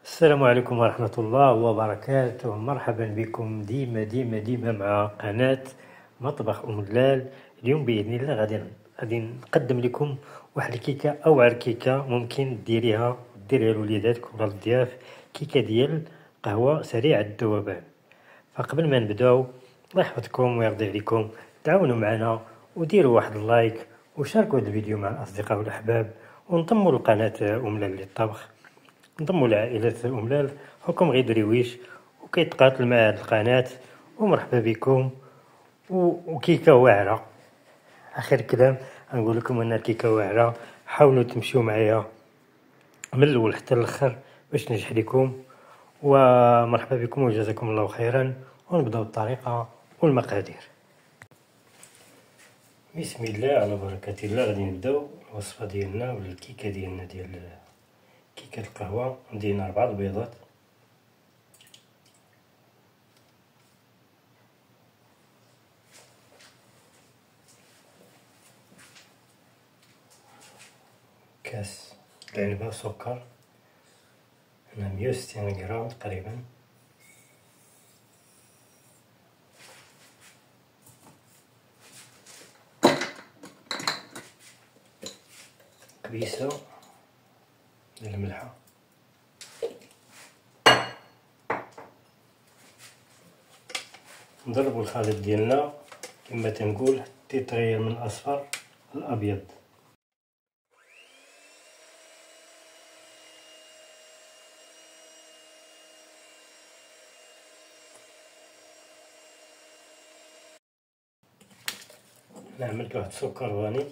السلام عليكم ورحمة الله وبركاته. مرحبا بكم ديما ديما ديما مع قناة مطبخ أم اللال اليوم بإذن الله غادي غادي نقدم لكم واحد الكيكة أو كيكة ممكن ديريها ديريها لوليداتك ولا الضياف كيكة ديال قهوة سريعة الذوبان فقبل ما نبدأو الله يحفظكم ويرضي عليكم. تعاونوا معنا وديروا واحد اللايك وشاركوا الفيديو مع الأصدقاء والأحباب وانضموا لقناة أم للطبخ. انضموا لعائلة أملال خوكم غير دريويش وكيتقاتل مع هاد القناة ومرحبا بكم وكيكة واعرة. آخر كلام نقول لكم أن الكيكة واعرة حاولوا تمشيو معايا من الأول حتى الآخر باش نجح لكم ومرحبا بكم وجزاكم الله خيرا ونبدأو الطريقة والمقادير. بسم الله على بركة الله غادي نبدأو الوصفة ديالنا ولا الكيكة ديالنا ديال كيكة القهوة مدينا ربعة البيضات. كاس العنبة سكر هنا مية وستين غرام تقريبا. كبيسة ديال الملحة نضربو الخليط ديالنا. كما تنقول حتى يتغير من الأصفر للابيض نعمل واحد السكر فاني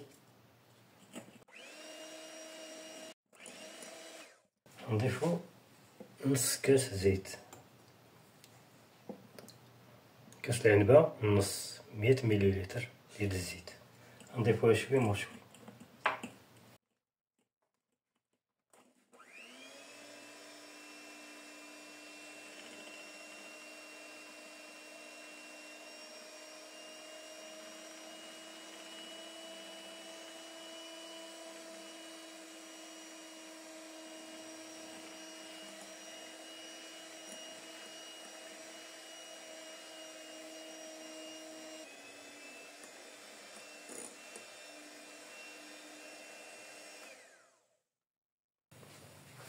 نضيفو نص كاس زيت. كاس العنبة نص مية مليلتر ديال الزيت. نضيفوها شوي مور شوي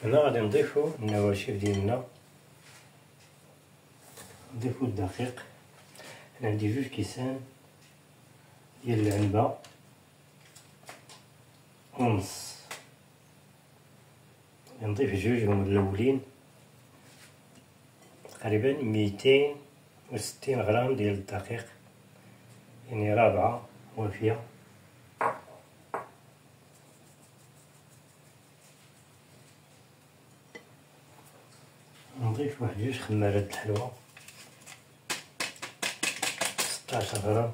هنا غادي نضيفو النواشف ديالنا. نضيفو الدقيق. هنا عندي جوج كيسان ديال العنبة. ونص. نضيف جوج هما الأولين. تقريبا ميتين وستين غرام ديال الدقيق. يعني رابعة وافية نضيف واحد جوج خمارات الحلوى ستاش غرام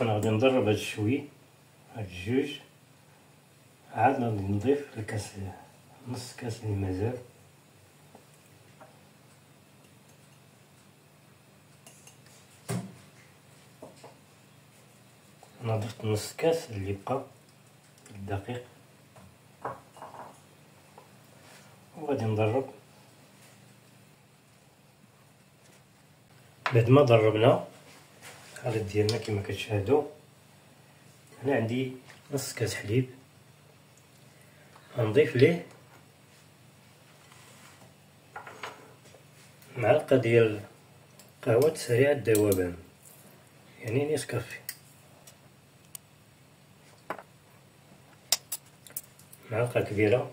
أنا غادي نضرب هاد الشوي هاد الجوج عاد غادي نضيف الكاس نص كاس اللي مازال أنا نص كاس اللي بقى الدقيق. وغادي نضرب. بعد ما ضربنا الخليط ديالنا كما كتشاهدوا هنا عندي نص كاس حليب. غنضيف ليه معلقة ديال قهوة سريعة الذوبان يعني نيسكافي معلقة كبيرة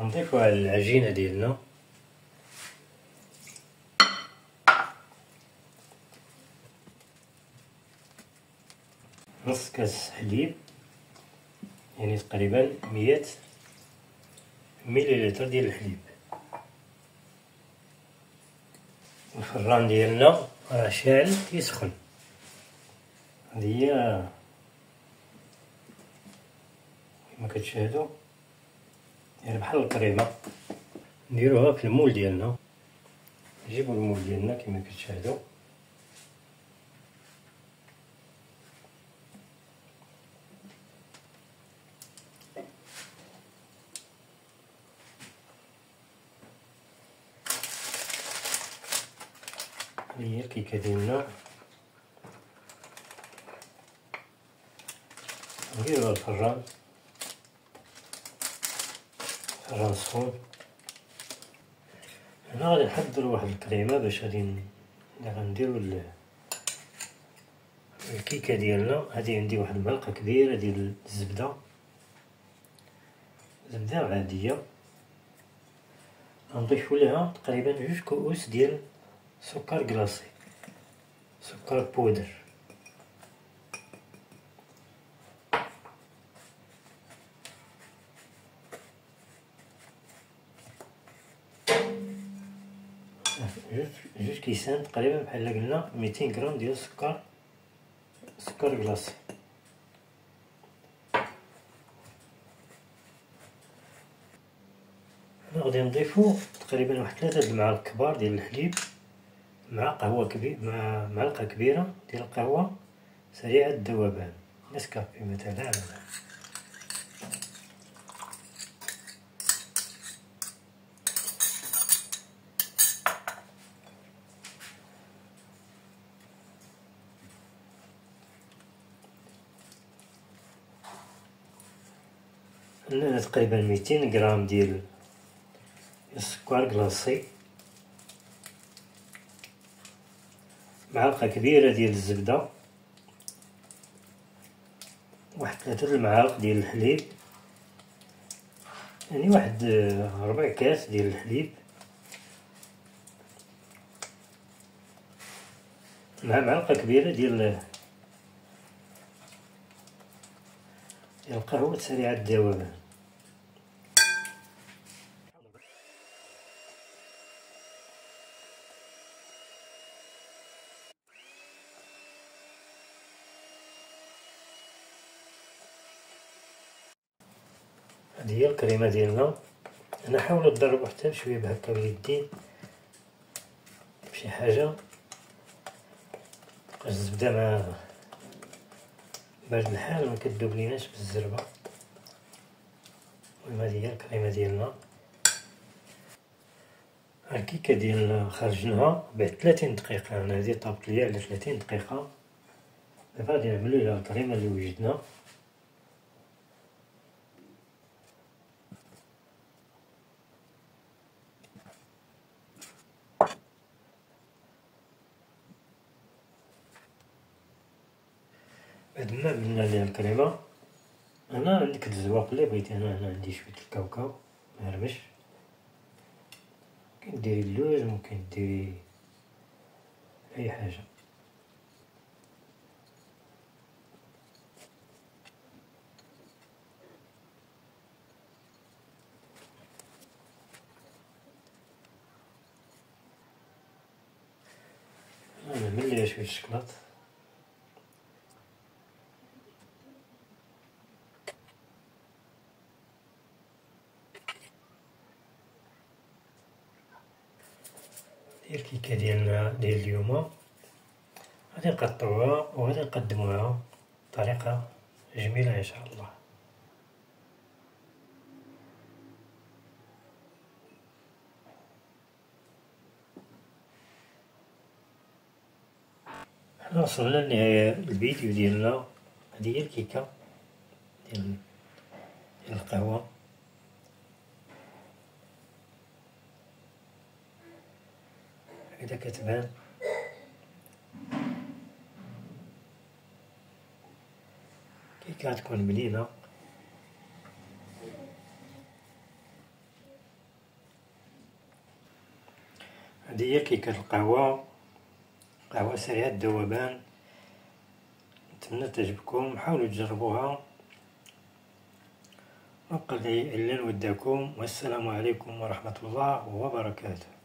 نضيفو على العجينة ديالنا نص كاس حليب يعني تقريبا مية مليلتر ديال الحليب الفران ديالنا راه شاعل يسخن هذه هي كما كتشاهدوا يعني بحال الكريمه نديروها في المول ديالنا. نجيبو المول ديالنا كما كتشاهدوا هي الكيكه ديالنا نديروها الفران فران سخون هنا غادي نحضر واحد الكريمة باش غادي غنديرو الكيكة ديالنا. هادي عندي واحد المعلقه كبيرة ديال الزبدة. زبدة عادية. غنضيفو ليها تقريبا جوج كؤوس ديال سكر كلاصي سكر بودر جوج كيسان تقريبا بحال قلنا ميتين غرام ديال السكر. سكر كلاصي هنا غادي نضيفو تقريبا واحد ثلاثة المعالق كبار ديال الحليب مع قهوة كبير مع معلقة كبيرة ديال القهوة سريعة الذوبان نسكافي مثلا. عندنا تقريبا ميتين غرام ديال السكر كلاصي معلقة كبيرة ديال الزبدة. واحد ثلاثة المعالق ديال الحليب. يعني واحد ربع كاس ديال الحليب. مع معلقة كبيرة ديال القهوة سريعة الذوبان الكريمه ديالنا. أنا حاولوا تدربوا حتى بشوية بهكا بيدين بشي حاجة. الزبدة ما بهذا الحال ما كدوب ليناش بالزربه المهم هذه هي الكريمه ديالنا. الكيكة ديالنا خرجناها بعد 30 دقيقة. أنا هذه طابت ليا على 30 دقيقة. دابا غادي نعملو لها الكريمة اللي وجدنا. بعد ما عملنا ليها الكريمه أنا عندك الزواق اللي بغيتي أنا هنا عندي شوية الكاوكاو مهرمش ممكن ديري اللوز ممكن ديري أي حاجة. أنا نعمل ليها شوية الشكلاط هي الكيكه ديالنا ديال اليوم. غادي نقطعوها وغادي نقدموها بطريقة جميلة إن شاء الله. حنا وصلنا لنهاية الفيديو ديالنا. هذه هي الكيكه ديال القهوة. هكذا كتبان. كي كتكون بنينة هذه هي كيكة القهوة. قهوة سريعة الذوبان نتمنى تعجبكم. حاولوا تجربوها. وبقى لي إلا نودعكم والسلام عليكم ورحمة الله وبركاته.